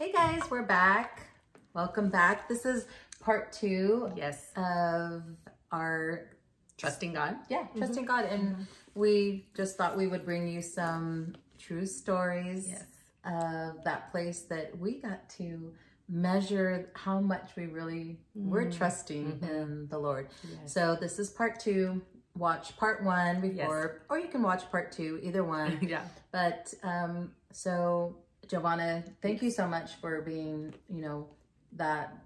Hey guys, we're back. Welcome back. This is part two Yes. of our Trusting God. yeah mm-hmm. trusting God, and mm-hmm. we just thought we would bring you some true stories Yes. of that place that we got to measure how much we really were mm-hmm. trusting in the Lord. Yes. So this is part two. Watch part one before, or you can watch part two, either one. yeah. But um, so Giovanna, thank you so much for being, you know, that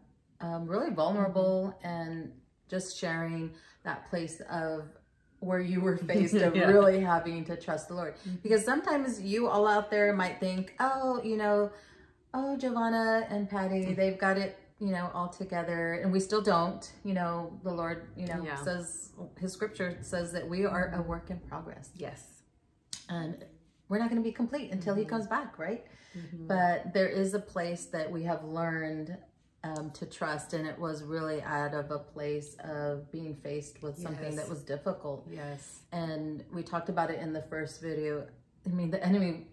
um, really vulnerable and just sharing that place of where you were faced of Yeah. really having to trust the Lord. Because sometimes you all out there might think, oh, you know, oh, Giovanna and Patti, they've got it, you know, all together. And we still don't. You know, the Lord, you know, Yeah. says, his scripture says that we are a work in progress Yes. and we're not going to be complete until he comes back, right? Mm-hmm. But there is a place that we have learned um, to trust, and it was really out of a place of being faced with something Yes. that was difficult. Yes. And we talked about it in the first video. I mean, the enemy,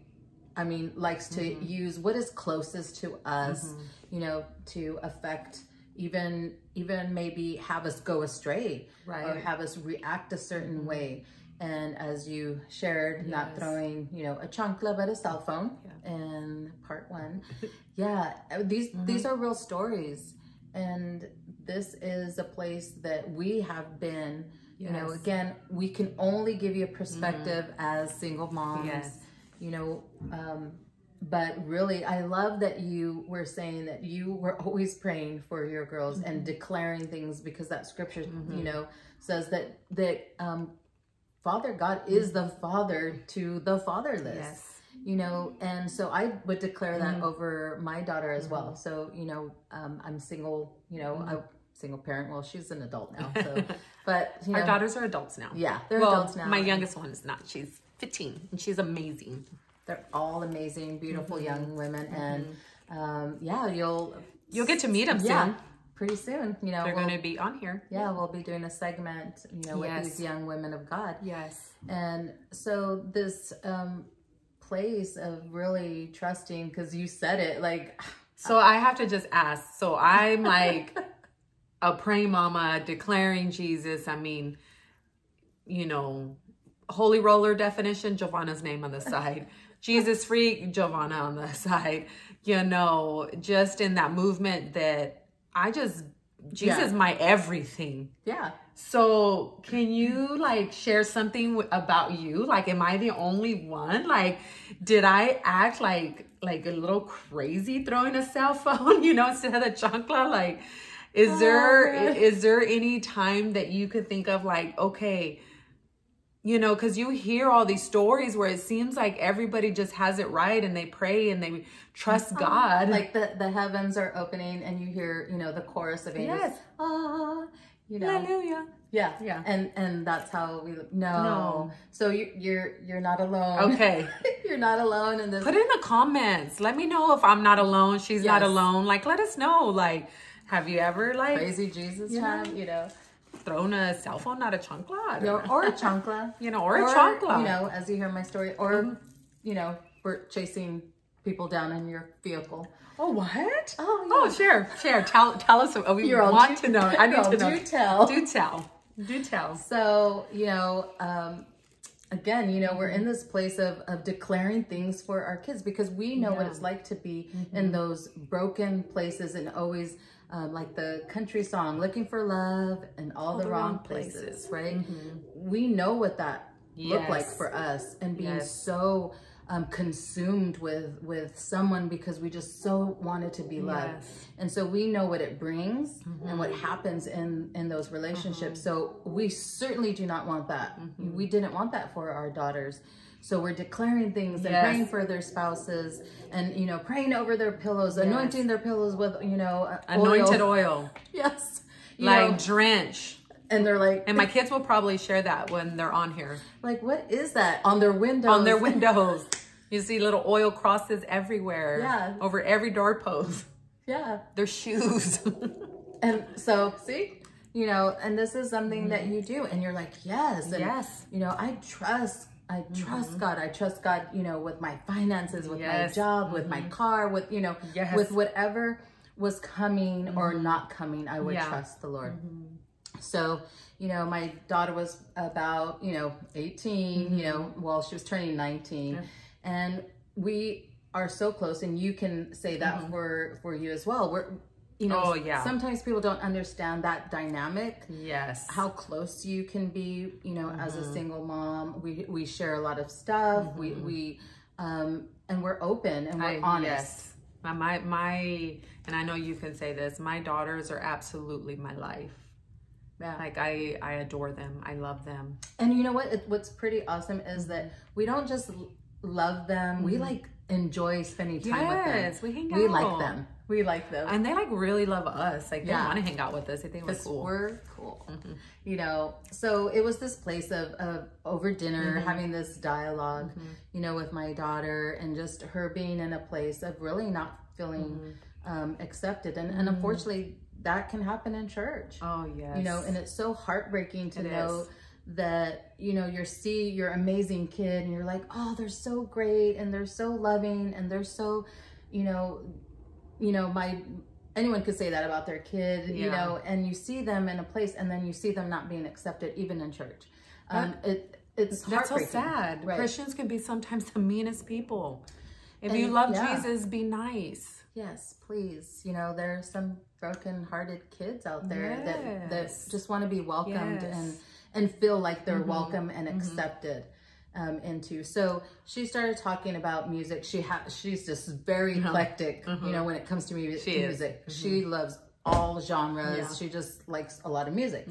I mean, likes to Mm-hmm. use what is closest to us, you know, to affect even even maybe have us go astray right. or have us react a certain way and as you shared not throwing you know a chancla but a cell phone yeah. in part one. Yeah uh, these these are real stories. And this is a place that we have been you know again we can only give you a perspective as single moms Yes. you know um but really i love that you were saying that you were always praying for your girls Mm-hmm. and declaring things because that scripture you know says that that um father god is the father to the fatherless Yes. you know and so i would declare that Mm-hmm. over my daughter as well so you know um i'm single you know Mm-hmm. a single parent well she's an adult now so but you know Our daughters are adults now. yeah they're well, adults now my youngest one is not. She's 15 and she's amazing. they're all amazing beautiful Mm-hmm. young women and um yeah you'll You'll get to meet them yeah soon. Pretty soon you know They're we'll- going to be on here. yeah we'll be doing a segment you know with these young women of god Yes. and so this um place of really trusting because you said it like So I have to just ask. So I'm like a praying mama declaring Jesus. I mean, you know, holy roller definition, Giovanna's name on the side. Jesus freak, Giovanna on the side. You know, just in that movement that I just Jesus Yeah. my everything. yeah So, can you like share something w- about you? Like, am I the only one? Like, did I act like like a little crazy throwing a cell phone, you know, instead of the chancla? Like, is oh, there man. is there any time that you could think of like, okay, you know, because you hear all these stories where it seems like everybody just has it right and they pray and they trust God. like the the heavens are opening and you hear you know the chorus of angels Yes. ah you know hallelujah. yeah Yeah. and and that's how we no, No. so you you're you're not alone Okay. you're not alone in this Put in the comments. Let me know if I'm not alone. She's not alone. Like, let us know. Like, have you ever like crazy jesus You time you know thrown a cell phone, not a chancla? I or, or a chancla you know, or, a chancla. you know as you hear my story or you know we're chasing people down in your vehicle Oh, what? Oh, Oh, yeah. share, share. Tell, tell us. We You're want to know. I need to know. do tell. Do tell. Do tell. So, you know, um, again, you know, we're in this place of, of declaring things for our kids because we know what Yeah. Mm-hmm. it's like to be in those broken places and always um, like the country song, looking for love in all, the, wrong, places, right? We know what that looked like for us and being Yes. so um, consumed with with someone because we just so wanted to be loved Yes. and so we know what it brings and Mm-hmm. what happens in in those relationships so we certainly do not want that Mm-hmm. we didn't want that for our daughters so we're declaring things and Yes. praying for their spouses and you know praying over their pillows anointing their pillows with you know Anointed oil. oil. yes You Like know, drench. and they're like And my kids will probably share that when they're on here. like what is that on their windows on their windows. You see little oil crosses everywhere. Yeah. Over every doorpost. yeah Their shoes. And so, see, you know, and this is something that you do, and you're like, yes, and, Yes. You know, I trust I trust mm-hmm. God. I trust God, you know, with my finances, with Yes. my job, with my mm-hmm. car, with, you know, Yes. with whatever was coming or mm-hmm. not coming, I would Yeah. trust the Lord. So, you know, my daughter was about, you know, 18, you know, well, she was turning 19. And we are so close and you can say that for for you as well. We're you know, Oh, yeah. sometimes people don't understand that dynamic Yes. how close you can be you know as a mm-hmm. single mom we we share a lot of stuff we mm-hmm. we um and we're open and we're I- honest Yes. My, my my and I know you can say this. My daughters are absolutely my life. yeah Like I I adore them. I love them. and you know what it, what's pretty awesome is that mm-hmm. we don't just love them we like enjoy spending time with them Yes, we hang out. we like them we like them And they like really love us. Like they Yeah. want to hang out with us. They think we're cool. we're cool mm-hmm. you know so it was this place of, of over dinner mm-hmm. having this dialog mm-hmm. you know with my daughter and just her being in a place of really not feeling um, accepted and, and unfortunately that can happen in church Oh yes. you know and it's so heartbreaking to It know is. That you know you're see your amazing kid and you're like oh they're so great and they're so loving and they're so you know you know my anyone could say that about their kid you know and you see them in a place and then you see them not being accepted even in church um it it's That's so sad. right Christians can be sometimes the meanest people. If And- you love yeah. Jesus, be nice. Yes, please. You know, there are some broken-hearted kids out there that that just want to be welcomed Yes. and and feel like they're mm-hmm. welcome and mm-hmm. accepted um, into. So she started talking about music. She ha- she's just very uh-huh. eclectic. You uh-huh. know, when it comes to mu- She music, mm-hmm. she loves all genres. Yeah. She just likes a lot of music.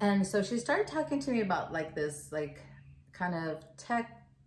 And so she started talking to me about like this, like kind of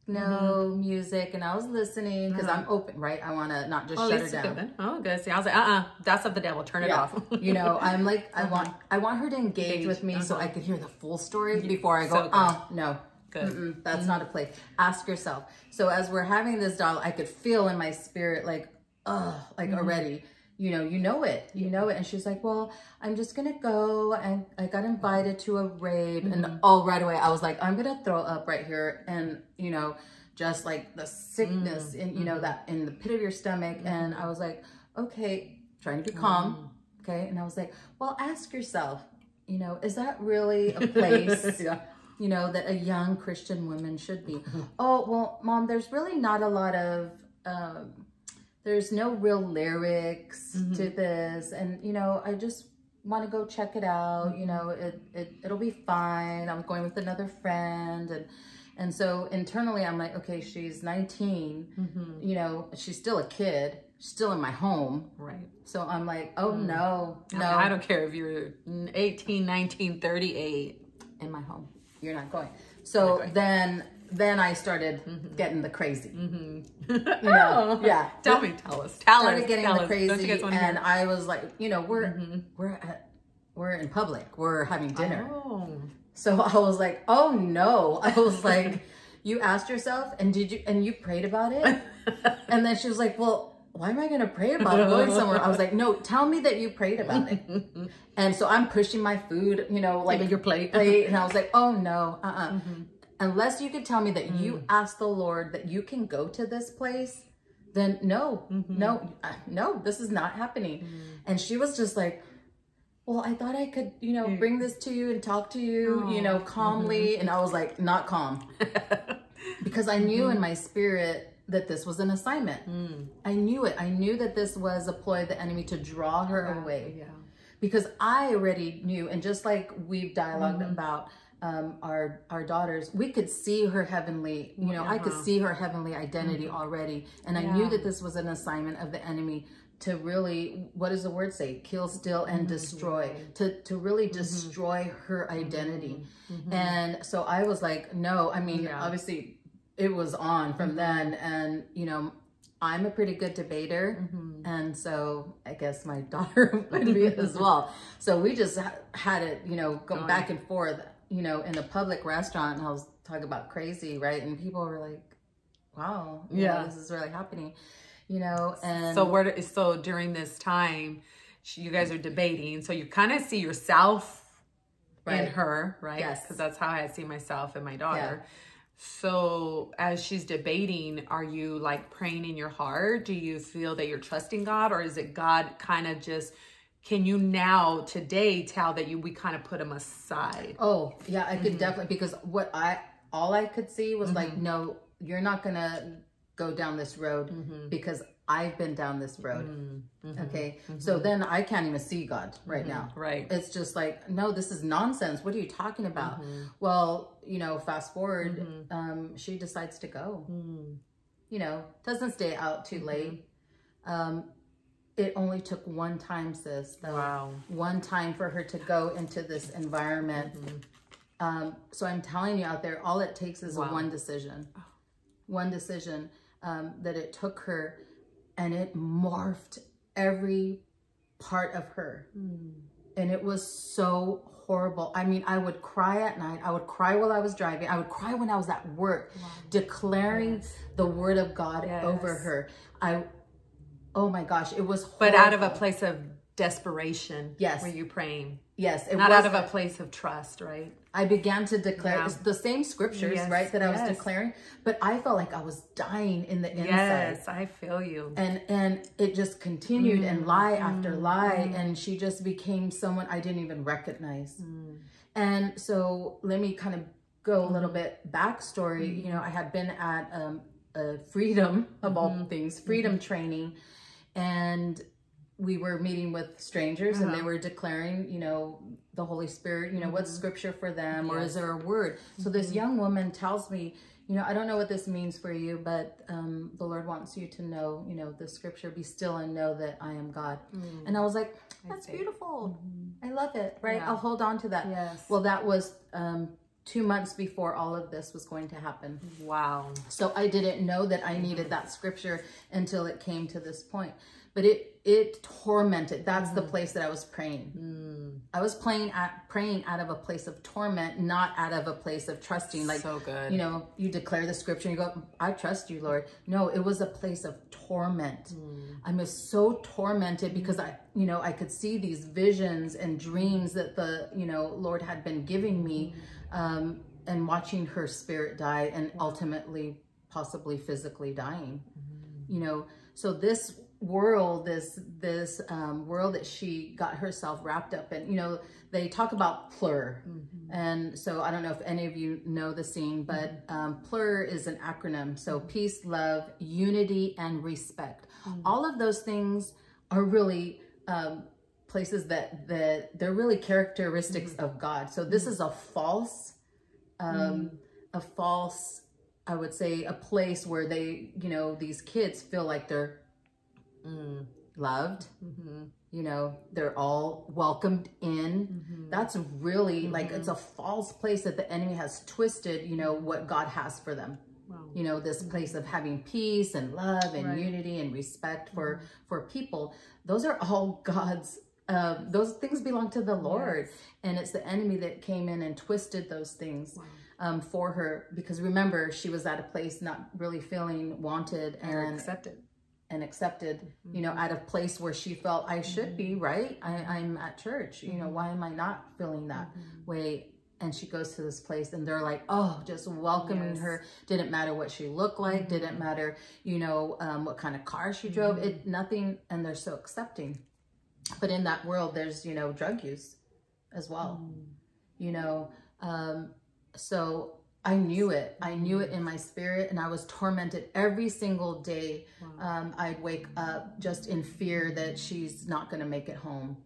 techno music, and I was listening because I'm open, right? I want to not just Oh, shut her down. Goodman. Oh, good. See, I was like, uh, uh that's of the devil. Turn it Yeah. off. you know, I'm like, I want, I want her to engage, Engage, with me so uh-huh. I could hear the full story before I go. good. oh no, Good. That's not a place. Ask yourself. So as we're having this dialogue, I could feel in my spirit like, oh, like Mm-hmm. already. You know, you know it, you know it. And she's like, well, I'm just gonna go, and I got invited to a rave, Mm-hmm. and all right away, I was like, I'm gonna throw up right here, and you know, just like the sickness in, you know, Mm-hmm. that in the pit of your stomach, and I was like, okay, trying to be calm, Mm-hmm. okay, and I was like, well, ask yourself, you know, is that really a place? yeah. you know, that a young Christian woman should be. oh, well, mom, there's really not a lot of, um, there's no real lyrics to mm-hmm. this. And, you know, I just want to go check it out. You mm-hmm. know, it, it, it'll be fine. I'm going with another friend. And, and so internally, I'm like, okay, she's 19, mm-hmm. you know, she's still a kid, still in my home. Right. So I'm like, oh mm. no, no, I don't care if you're 18, 19, 38. in my home. You're not going. So going. then then I started mm-hmm. getting the crazy. Mm-hmm. You know, oh, yeah. Tell me, tell us. Tell started us. getting tell the us. Crazy guys and? I was like, you know, we're mm-hmm. we're at we're in public. We're having dinner. Oh. So I was like, oh no. I was like, you asked yourself and did you and you prayed about it? and then she was like, well, why am I going to pray about it going somewhere? I was like, no, tell me that you prayed about it. and so I'm pushing my food, you know, like your plate. plate. And I was like, oh no, uh-uh. Mm-hmm. Unless you could tell me that Mm. you asked the Lord that you can go to this place, then no, Mm-hmm. no, uh, no, this is not happening. Mm. And she was just like, well, I thought I could, you know, bring this to you and talk to you, you Oh. know, calmly. Mm-hmm. And I was like, not calm. because I knew Mm-hmm. in my spirit that this was an assignment. Mm. I knew it. I knew that this was a ploy of the enemy to draw her away Yeah. because I already knew, and just like we've dialogued Mm-hmm. about um, our our daughters, we could see her heavenly. You know, I could see her heavenly identity already, and I knew Mm-hmm. That this was an assignment of the enemy to really, what does the word say? Kill, steal, and Mm-hmm. destroy. To to really destroy her identity. And so I was like, no. I mean, Mm-hmm. Yeah. obviously, it was on from then, and you know. I'm a pretty good debater, Mm-hmm. and so I guess my daughter would be as well. So we just ha- had it, you know, go back and forth, you know, in a public restaurant. And I was talking about crazy, right? And people were like, "Wow, you know, Yeah. this is really happening," you know. And So where? do- So during this time, you guys are debating. So you kind of see yourself in her, right? Yes. Because that's how I see myself and my daughter. So, as she's debating, are you like praying in your heart? Do you feel that you're trusting God, or is it God kind of just? Can you now today tell that you we kind of put them aside? Oh yeah, I could definitely because what I all I could see was like, Mm-hmm. no, you're not gonna go down this road Mm-hmm. because I've been down this road. Mm-hmm. Okay, so then I can't even see God right now. Right. It's just like, no, this is nonsense. What are you talking about? Well, you know, fast forward, um, she decides to go. You know, doesn't stay out too late. Um, it only took one time, sis. Though. Wow. One time for her to go into this environment. Um, so I'm telling you out there, all it takes is a one decision. One decision um, that it took her and it morphed every part of her. And it was so horrible. I mean, I would cry at night. I would cry while I was driving. I would cry when I was at work, declaring the word of God over her. I, oh my gosh, it was. But out of a place of desperation, Yes. were you praying? yes, it Not was out of a place of trust, right? I began to declare Yeah. the same scriptures, Yes, right, that I was declaring, but I felt like I was dying in the inside. Yes, I feel you. And and it just continued Mm, and lie after lie and she just became someone I didn't even recognize. Mm. And so let me kind of go a little Mm-hmm. bit backstory. You know, I had been at um, a freedom of all Mm-hmm. things, freedom training, and we were meeting with strangers and Uh-huh. they were declaring, you know, the Holy Spirit, you know, what's scripture for them or is Mm-hmm. There a word? So this young woman tells me, you know, I don't know what this means for you, but um, the Lord wants you to know, you know, the scripture, be still and know that I am God. And I was like, that's see. beautiful. I love it, right? Yeah. I'll hold on to that. Yes. Well, that was um, two months before all of this was going to happen. Wow. So I didn't know that I needed that scripture until it came to this point. But it it tormented. That's Mm. the place that I was praying. I was playing at praying out of a place of torment, not out of a place of trusting. Like So good. you know, you declare the scripture and you go, I trust you, Lord. No, it was a place of torment. Mm. I was so tormented because I, you know, I could see these visions and dreams that the, you know, Lord had been giving me, Mm. Um, and watching her spirit die and ultimately possibly physically dying. Mm-hmm. You know, so this world, this this um, world that she got herself wrapped up in, you know, they talk about plur, Mm-hmm. and so I don't know if any of you know the scene, but um, plur is an acronym. So peace, love, unity, and respect. All of those things are really um, places that that they're really characteristics of God. So this is a false, um, a false, I would say, a place where they, you know, these kids feel like they're Mm. loved. Mm-hmm. You know, they're all welcomed in. Mm-hmm. That's really like it's a false place that the enemy has twisted. You know what God has for them Wow. you know this place of having peace and love and Right. unity and respect for for people those are all god's uh, those things belong to the lord. And it's the enemy that came in and twisted those things um, for her. Because remember she was at a place not really feeling wanted Or and accepted. and accepted you know at a place where she felt i should be right? I, i'm at church. You know why am i not feeling that way? And she goes to this place and they're like oh just welcoming Yes. her. Didn't matter what she looked like. Didn't matter you know um, what kind of car she drove. It nothing and they're so accepting but in that world there's you know drug use as well you know? Um, so i knew it. I knew it in my spirit and i was tormented every single day. Um, i'd wake up just in fear that she's not going to make it home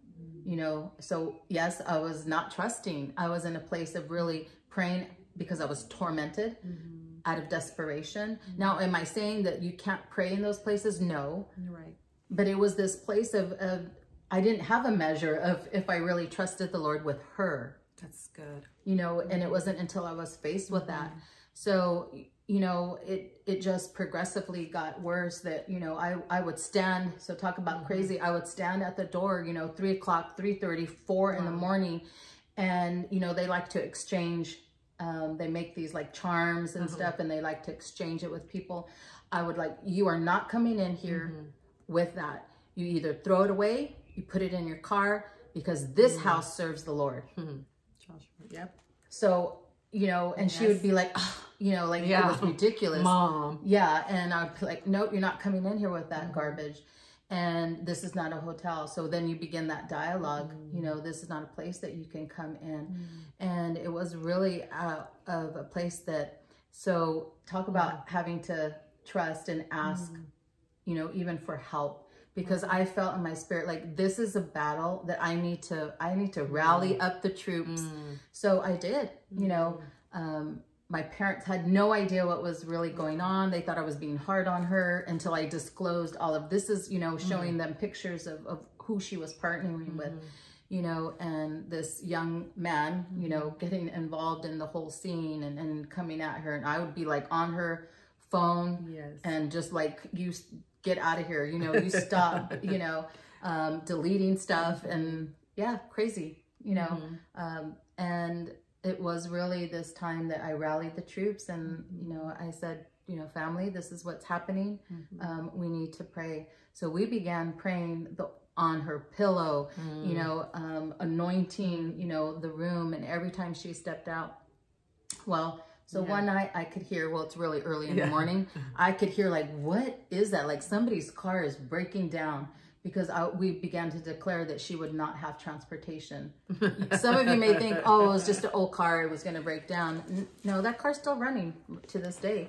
you know? So yes i was not trusting. I was in a place of really praying because i was tormented out of desperation. Now am i saying that you can't pray in those places? No. You're right. but it was this place of, of i didn't have a measure of if i really trusted the lord with her. That's good. you know and it mm-hmm. wasn't until i was faced with that. Mm-hmm. So you know it it just progressively got worse that you know i i would stand so talk about mm-hmm. crazy. I would stand at the door you know three o'clock three thirty, four in the morning. And you know they like to exchange um, they make these like charms and stuff and they like to exchange it with people. I would like you are not coming in here with that. You either throw it away you put it in your car because this mm-hmm. house serves the lord mm-hmm. Joshua. Yep. so, you know, and she would be like, oh, you know, like Yeah. it was ridiculous. Mom. Yeah, and I'd be like, nope, you're not coming in here with that mm-hmm. garbage. And this is not a hotel. So then you begin that dialogue. You know, mm. this is not a place that you can come in. Mm. And it was really out of a place that, so talk about mm. having to trust and ask, you know, even for help. Because I felt in my spirit like this is a battle that I need to I need to rally mm. up the troops. Mm. So I did, you know. Mm. Um, my parents had no idea what was really going on. They thought I was being hard on her until I disclosed all of this is, you know, showing them pictures of, of who she was partnering mm-hmm. with, you know, and this young man, you know, getting involved in the whole scene and, and coming at her. And I would be like on her phone Yes. and just like, you get out of here, you know, you stop, you know, um, deleting stuff and yeah, crazy, you know. Um, and it was really this time that I rallied the troops and, you know, I said, you know, family, this is what's happening. Um, we need to pray. So we began praying the, on her pillow, you know, um, anointing, you know, the room. And every time she stepped out, well, so one night I could hear, well, it's really early in Yeah. the morning. I could hear like, what is that? Like somebody's car is breaking down because I, we began to declare that she would not have transportation. Some of you may think, oh, it was just an old car. It was going to break down. No, that car's still running to this day.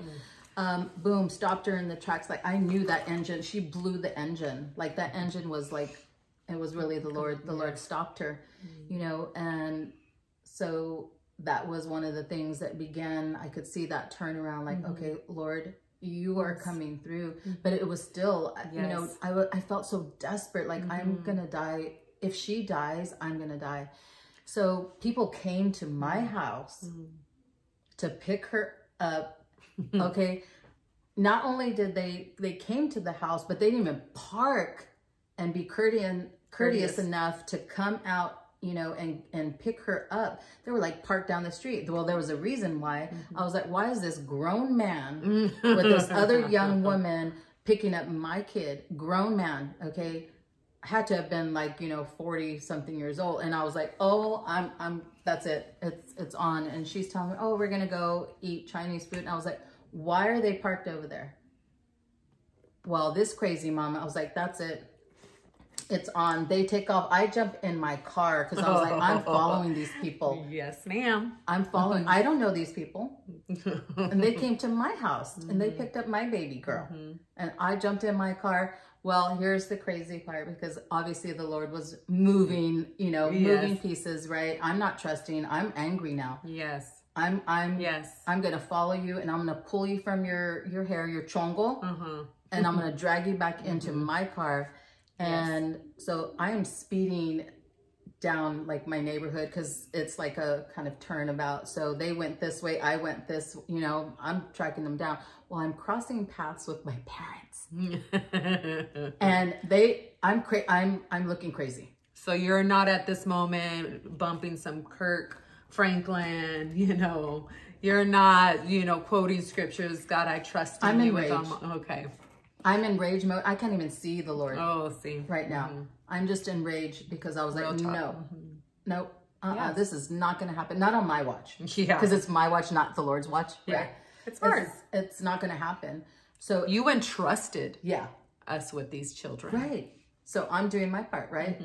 Um, boom, stopped her in the tracks. Like I knew that engine. She blew the engine. Like that engine was like, it was really the Lord. The Lord stopped her, you know, and so that was one of the things that began i could see that turnaround like mm-hmm. okay lord you are coming through. Mm-hmm. But it was still uh, you know Yes. I I felt so desperate like i'm mm-hmm. gonna die. If she dies i'm gonna die. So people came to my house to pick her up okay? Not only did they they came to the house but they didn't even park and be courteous courteous Courteous. enough to come out you know and and pick her up. They were like parked down the street. Well there was a reason why. Mm-hmm. I was like why is this grown man mm-hmm. with this other young woman picking up my kid? Grown man okay? Had to have been like you know 40 something years old. And i was like oh i'm i'm that's it. It's it's on. And she's telling me oh we're gonna go eat chinese food. And i was like why are they parked over there? Well this crazy mama i was like that's it it's on. They take off. I jump in my car because i was like i'm following these people. Yes, ma'am. i'm following i don't know these people. And they came to my house and they mm-hmm. picked up my baby girl. Mm-hmm. And i jumped in my car. Well here's the crazy part because obviously the lord was moving you know moving pieces right? I'm not trusting. I'm angry now. Yes. i'm i'm Yes. i'm gonna follow you and i'm gonna pull you from your your hair your chongo. Uh-huh. and i'm gonna drag you back into mm-hmm. my car and so i am speeding down like my neighborhood because it's like a kind of turnabout so they went this way i went this you know i'm tracking them down well i'm crossing paths with my parents and they i'm cra- i'm i'm looking crazy so you're not at this moment bumping some Kirk Franklin, you know. You're not, you know, quoting scriptures. God, I trust in I'm you with enraged. all my-" Okay. I'm in rage mode i can't even see the lord Oh, see. right now i'm just enraged because i was like talk. no no uh-uh, Yes. this is not gonna happen not on my watch Yeah. because it's my watch not the lord's watch Yeah. right It's hard. it's, it's not gonna happen so You entrusted yeah us with these children. Right. So I'm doing my part, right?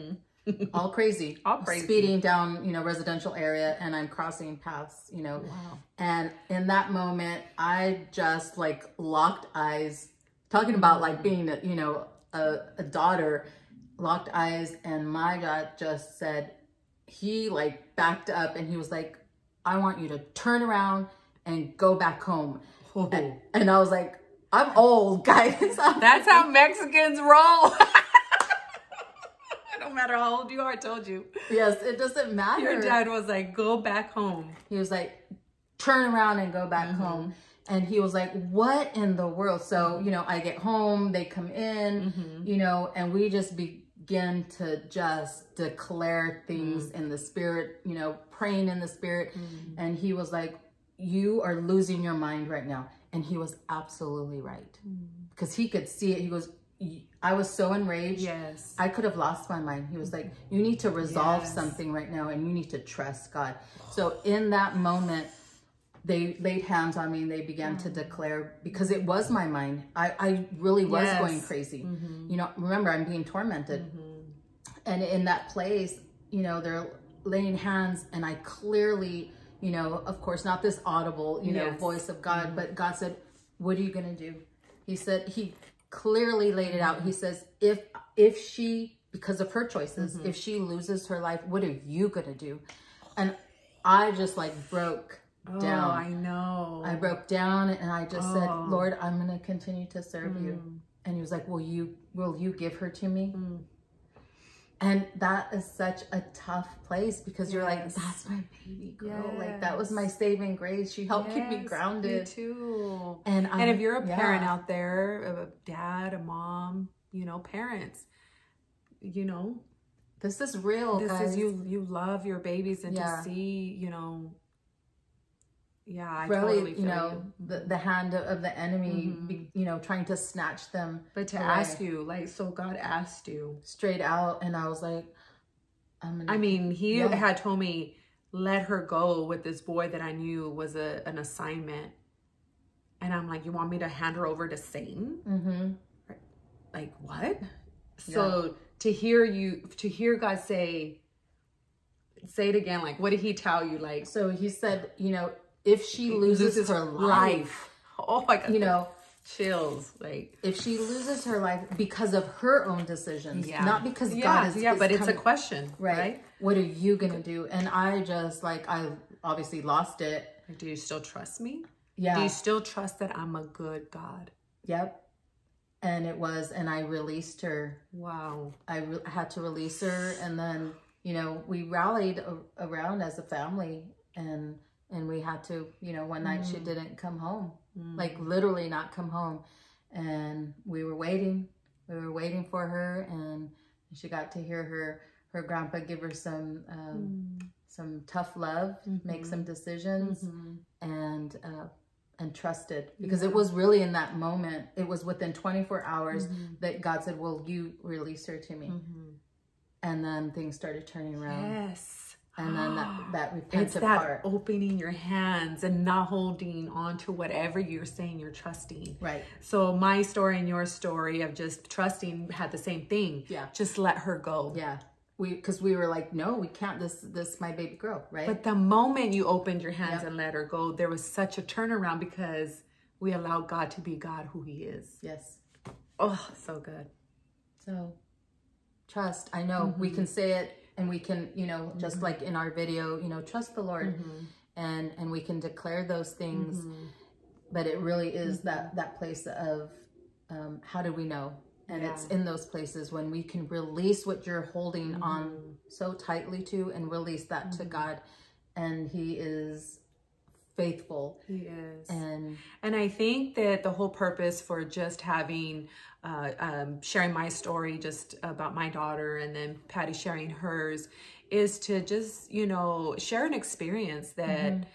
All crazy. Mm-hmm. All crazy. Speeding down, you know, residential area and I'm crossing paths, you know. Wow. And in that moment, I just like locked eyes, talking about like being, a, you know, a, a daughter, locked eyes. And my God just said, he like backed up and he was like, I want you to turn around and go back home. Oh. And I was like, I'm old, guys. I'm That's how Mexicans roll. no matter how old you are, I told you. Yes, it doesn't matter. Your dad was like, go back home. He was like, turn around and go back Mm-hmm. home. And he was like, what in the world? So, Mm-hmm. you know, I get home, they come in, you know, and we just begin to just declare things Mm-hmm. in the spirit, you know, praying in the spirit. And he was like, you are losing your mind right now. And he was absolutely right. Mm. Because he could see it. He goes, I was so enraged. Yes. I could have lost my mind. He was like, You need to resolve Yes. something right now and you need to trust God. So, in that moment, they laid hands on me and they began to declare because it was my mind. I, I really was Yes. going crazy. Mhm. You know, remember I'm being tormented. Mhm. And in that place, you know, they're laying hands and I clearly, you know, of course not this audible, you know, voice of God, but God said, What are you gonna do? He said he clearly laid it out. He says, if if she because of her choices, if she loses her life, what are you gonna do? And I just like broke Oh, down. I know. I broke down and I just said, Oh. Lord, I'm gonna continue to serve you. Mm. And he was like, Will you will you give her to me? Mm. And that is such a tough place because you're like, That's my baby girl. Like that was my saving grace. She helped keep me Yes, grounded. Me too. And and if you're a parent out there, a dad, a mom, you know, parents, you know, this is real, this guys. is you. You love your babies, and Yeah. to see, you know, yeah, I really, totally you feel know, the, the hand of, of the enemy, Mhm. be, you know, trying to snatch them But to away. ask you, like, so God asked you. straight out. And I was like, I'm gonna I mean, he Yeah. had told me let her go with this boy that I knew was a an assignment, and I'm like, you want me to hand her over to Satan? hmm like what so to hear you to hear god say say it again like what did he tell you like So he said, you know, if she loses, her life, oh my god you know, chills like if she loses her life because of her own decisions, yeah not because yeah, God is yeah is but it's a question right. right, What are you gonna do? And I just like I obviously lost it. Do you still trust me Yeah. do you still trust that i'm a good god Yep. And it was, and I released her. wow I re- had to release her, and then you know we rallied a- around as a family, and and we had to, you know, one night she Mm. didn't come home, Mm. like literally not come home, and we were waiting, we were waiting for her, and she got to hear her her grandpa give her some um, Mm. some tough love, make Mhm. some decisions, Mhm. and uh, and trusted because it was really in that moment. It was within 24 hours Mhm. that God said, well you release her to me?" Mhm. And then things started turning around, yes and then that that It's repentant that part, opening your hands and not holding on to whatever you're saying you're trusting. right? So my story and your story of just trusting had the same thing. Yeah. Just let her go. Yeah, we because we were like, "No, we can't. This this my baby girl, right?" But the moment you opened your hands Yep. and let her go, there was such a turnaround because we allowed God to be God who he is. yes, Oh, so good. so trust. I know we Mm-hmm. can say it, and we can, you know, just like in our video, you know, trust the Lord, Mm-hmm. and and we can declare those things. but it really is Mm-hmm. that that place of um, how do we know and it's in those places when we can release what you're holding Mm-hmm. on so tightly to and release that to god and he is faithful. He is. and And I think that the whole purpose for just having, uh, um, sharing my story just about my daughter and then Patti sharing hers is to just, you know, share an experience that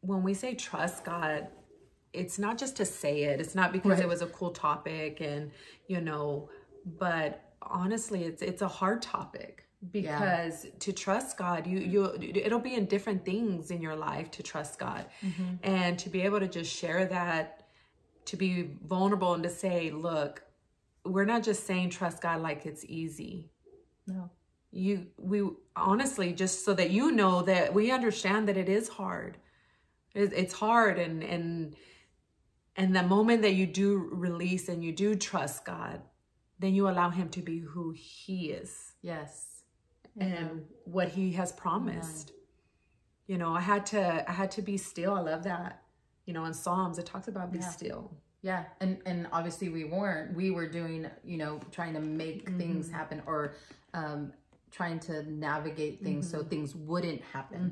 when we say trust God, it's not just to say it, it's not because it was a cool topic and, you know, but honestly, it's, it's a hard topic because to trust God, you you it'll be in different things in your life to trust God, mm-hmm. and to be able to just share that, to be vulnerable and to say, look, we're not just saying trust God like it's easy. no. You we honestly just so that you know that we understand that it is hard. It, it's hard, and and and the moment that you do release and you do trust God, then you allow Him to be who He is. Yes and what he has promised. You know, I had to I had to be still. I love that. You know, in Psalms it talks about be Yeah. still. yeah and and obviously we weren't we were doing you know trying to make Mm-hmm. things happen or um trying to navigate things so Mm-hmm. things wouldn't happen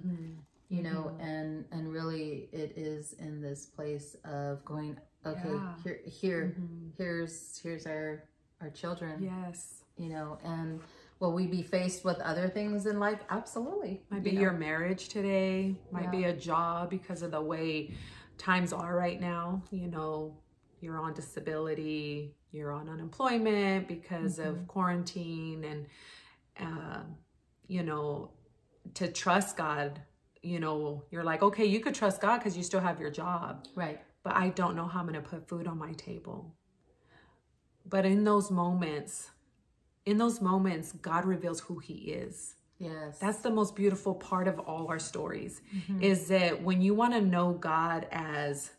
you know and and really it is in this place of going okay Yeah. here here here's here's our our children Yes. you know and will we be faced with other things in life absolutely Might be you know? your marriage today, might Yeah. be a job because of the way times are right now. You know, you're on disability, you're on unemployment because Mm-hmm. of quarantine and um, you know, to trust God you know, you're like, okay, you could trust God because you still have your job, Right. but I don't know how I'm going to put food on my table. But in those moments, in those moments, God reveals who He is. Yes. That's the most beautiful part of all our stories mm-hmm. is that when you want to know God as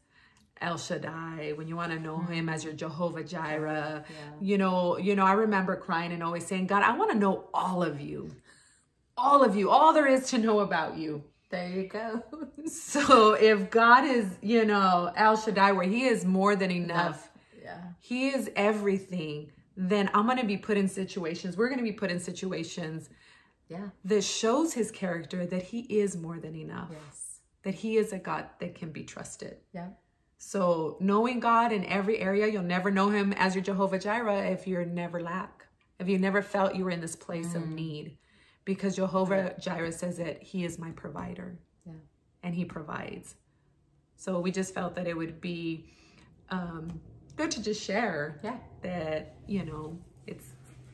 El Shaddai, when you want to know mm-hmm. him as your Jehovah Jireh, you know, you know, I remember crying and always saying, God, I want to know all of you. All of you, all there is to know about you. there you go. So if God is, you know, El Shaddai, where he is more than enough, yeah. he is everything, then I'm going to be put in situations, we're going to be put in situations Yeah. that shows his character that he is more than enough, Yes. that he is a God that can be trusted. Yeah. So knowing God in every area, you'll never know him as your Jehovah Jireh if you're never lack, if you never felt you were in this place of need. Because Jehovah Jireh says that he is my provider Yeah. and he provides. So we just felt that it would be um, good to just share Yeah. that, you know, it's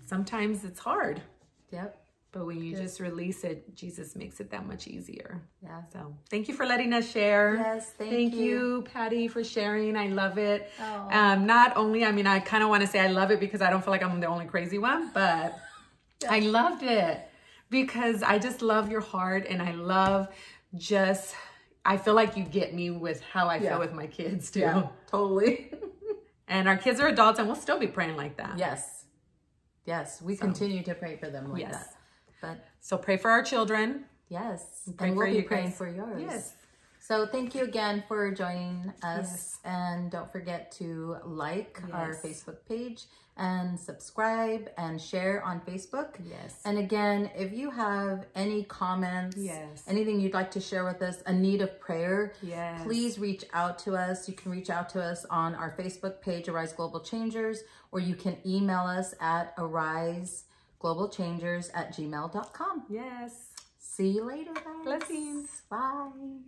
sometimes it's hard, Yep. but when you just release it, Jesus makes it that much easier. Yeah. So thank you for letting us share. Yes, thank you. you. Patti, for sharing. I love it. Oh. Um, not only, I mean, I kind of want to say I love it because I don't feel like I'm the only crazy one, but I loved it because I just love your heart and I love just, I feel like you get me with how I Yeah. feel with my kids too. Yeah. Totally. And our kids are adults and we'll still be praying like that. yes. Yes. We continue to pray for them like Yes. that. But So pray for our children. yes. And we'll for be praying guys. for yours. Yes. So thank you again for joining us. Yes. And don't forget to like our Facebook page and subscribe and share on Facebook. Yes. And again, if you have any comments, Yes. anything you'd like to share with us, a need of prayer, Yes. please reach out to us. You can reach out to us on our Facebook page, Arise Global Changers, or you can email us at ariseglobalchangers at gmail.com. Yes. See you later, guys. Blessings. Bye.